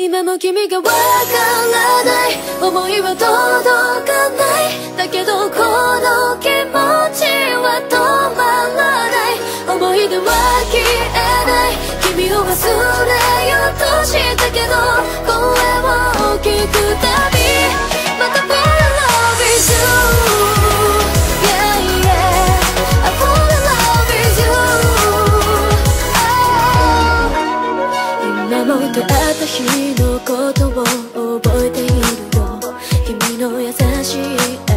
今も君がわからない。思いは届かない。だけどこの気持ちは止まらない。い出は消えない君を忘れようとしたけど声を聞くたびまた Fall in love with you Yeah yeah I fall in love with you 日のことを覚えているよ君の優しい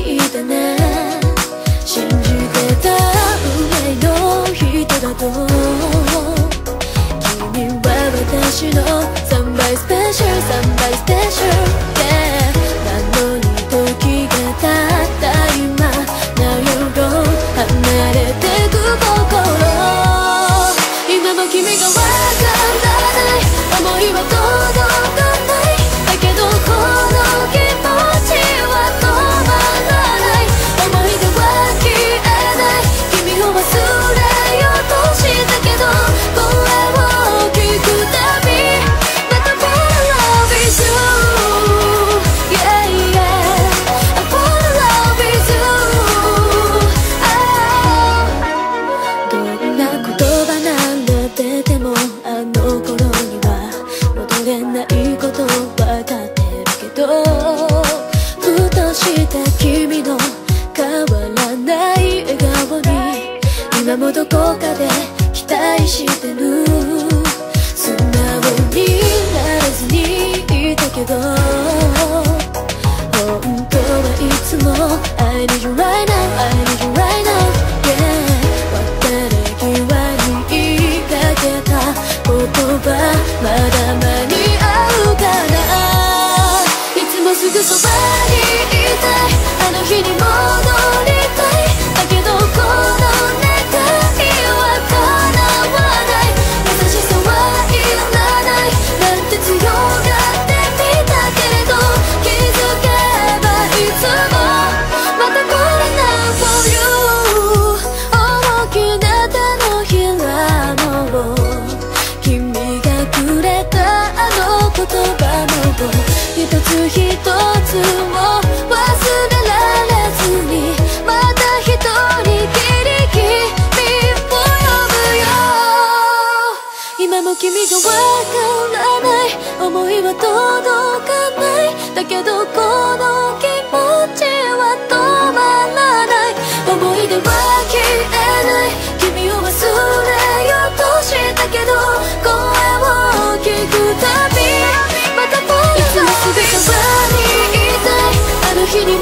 いてね。信じてた運命の人だと。君は私の3倍スペシャル3倍スペシャル Yeah なのに時が経った今なよ離れてく心。今も君がした君の変わらない笑顔に今もどこかで期待してる。素直になれずにいたけど本当はいつも I need you right now I need you right now yeah 別れ際に言いかけた言葉まだ間にもすぐそばにいたいあの日に戻るも君がわからない思いは届かないだけどこの気持ちは止まらない思い出は消えない君を忘れようとしたけど声を聞くたびまたこのそばにいたいあの日に